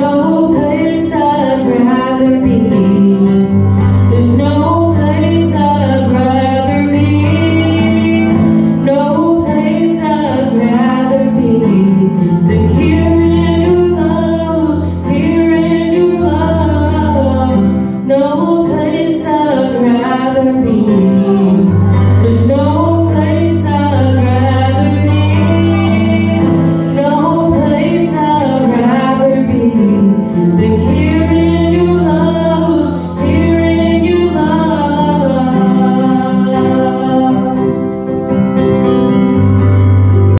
your place.